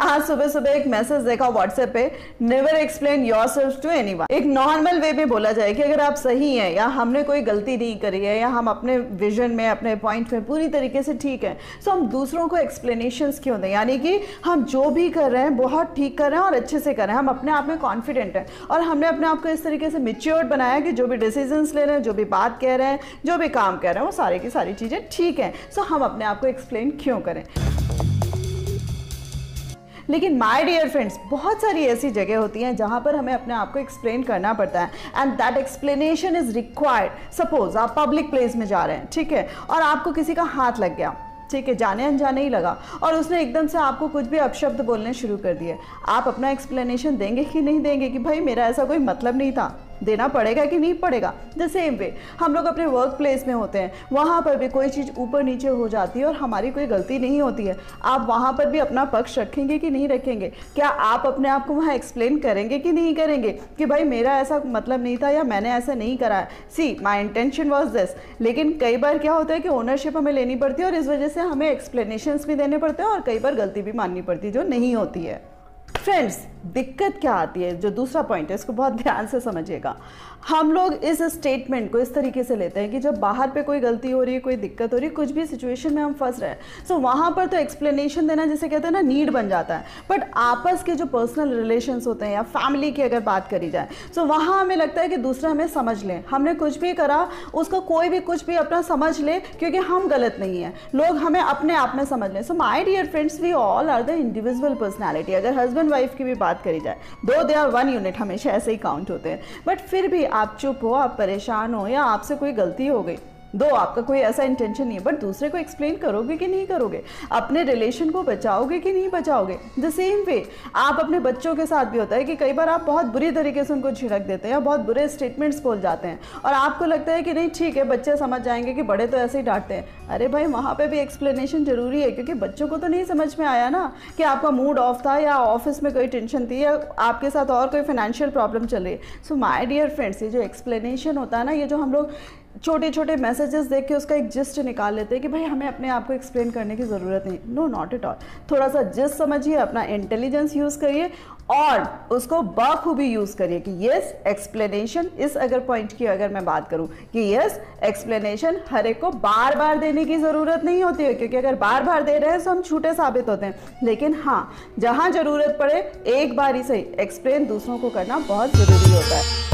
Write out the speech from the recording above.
आज सुबह सुबह एक मैसेज देखा व्हाट्सएप पे never explain yourself to any एक नॉर्मल वे में बोला जाए कि अगर आप सही हैं या हमने कोई गलती नहीं करी है या हम अपने विजन में, अपने पॉइंट में पूरी तरीके से ठीक है सो हम दूसरों को एक्सप्लेनेशन क्यों दें? यानी कि हम जो भी कर रहे हैं, बहुत ठीक कर रहे हैं और अच्छे से कर रहे हैं। हम अपने आप में कॉन्फिडेंट हैं और हमने अपने आप को इस तरीके से मिच्योर्ड बनाया कि जो भी डिसीज़न ले रहे हैं, जो भी बात कह रहे हैं, जो भी काम कर रहे हैं, वो सारी की सारी चीज़ें ठीक हैं। सो हम अपने आप को एक्सप्लेन क्यों करें? लेकिन माई डियर फ्रेंड्स बहुत सारी ऐसी जगह होती हैं जहाँ पर हमें अपने आप को एक्सप्लेन करना पड़ता है। And that explanation is required suppose आप पब्लिक प्लेस में जा रहे हैं, ठीक है? और आपको किसी का हाथ लग गया, ठीक है? जाने अनजाने ही लगा। और उसने एकदम से आपको कुछ भी अपशब्द बोलने शुरू कर दिए। आप अपना एक्सप्लेनेशन देंगे कि नहीं देंगे कि भाई मेरा ऐसा कोई मतलब नहीं था? देना पड़ेगा कि नहीं पड़ेगा? द सेम वे हम लोग अपने वर्क प्लेस में होते हैं, वहाँ पर भी कोई चीज़ ऊपर नीचे हो जाती है और हमारी कोई गलती नहीं होती है। आप वहाँ पर भी अपना पक्ष रखेंगे कि नहीं रखेंगे? क्या आप अपने आप को वहाँ एक्सप्लेन करेंगे कि नहीं करेंगे? कि भाई, मेरा ऐसा मतलब नहीं था या मैंने ऐसा नहीं करा see my intention was this लेकिन कई बार क्या होता है कि ओनरशिप हमें लेनी पड़ती है और इस वजह से हमें एक्सप्लेनेशन भी देने पड़ते हैं और कई बार गलती भी माननी पड़ती है जो नहीं होती है। फ्रेंड्स दिक्कत क्या आती है? जो दूसरा पॉइंट है इसको बहुत ध्यान से समझिएगा। हम लोग इस स्टेटमेंट को इस तरीके से लेते हैं कि जब बाहर पे कोई गलती हो रही है कोई दिक्कत हो रही है कुछ भी सिचुएशन में हम फंस रहे हैं। सो so, वहाँ पर तो एक्सप्लेनेशन देना जिसे कहते हैं ना नीड बन जाता है। बट आपस के जो पर्सनल रिलेशन होते हैं या फैमिली की अगर बात करी जाए सो so, वहाँ हमें लगता है कि दूसरा हमें समझ लें। हमने कुछ भी करा उसका कोई भी कुछ भी अपना समझ ले क्योंकि हम गलत नहीं है। लोग हमें अपने आप में समझ लें। So my dear friends we all are the individual personality अगर हस्बैंड वाइफ की भी बात करी जाए, दो दे आर वन यूनिट हमेशा ऐसे ही काउंट होते हैं। बट फिर भी आप चुप हो, आप परेशान हो या आपसे कोई गलती हो गई दो, आपका कोई ऐसा इंटेंशन नहीं है बट दूसरे को एक्सप्लेन करोगे कि नहीं करोगे? अपने रिलेशन को बचाओगे कि नहीं बचाओगे? द सेम वे आप अपने बच्चों के साथ भी होता है कि कई बार आप बहुत बुरी तरीके से उनको झिड़क देते हैं या बहुत बुरे स्टेटमेंट्स बोल जाते हैं और आपको लगता है कि नहीं, ठीक है, बच्चे समझ जाएँगे कि बड़े तो ऐसे ही डांटते हैं। अरे भाई, वहाँ पर भी एक्सप्लेनेशन ज़रूरी है, क्योंकि बच्चों को तो नहीं समझ में आया ना कि आपका मूड ऑफ़ था या ऑफ़िस में कोई टेंशन थी या आपके साथ और कोई फाइनेंशियल प्रॉब्लम चल रही है। सो माई डियर फ्रेंड्स ये जो एक्सप्लेनेशन होता है ना, ये जो हम लोग छोटे छोटे मैसेजेस देख के उसका एक जिस्ट निकाल लेते हैं कि भाई हमें अपने आप को एक्सप्लेन करने की ज़रूरत नहीं। नो नॉट एट ऑल थोड़ा सा जिस्ट समझिए, अपना इंटेलिजेंस यूज़ करिए और उसको बखूबी यूज़ करिए कि येस एक्सप्लेनेशन इस अगर पॉइंट की अगर मैं बात करूँ कि येस एक्सप्लेनेशन हर एक को बार बार देने की ज़रूरत नहीं होती है, क्योंकि अगर बार बार दे रहे हैं तो हम छूटे साबित होते हैं। लेकिन हाँ जहाँ ज़रूरत पड़े, एक बार ही सही एक्सप्लेन दूसरों को करना बहुत ज़रूरी होता है।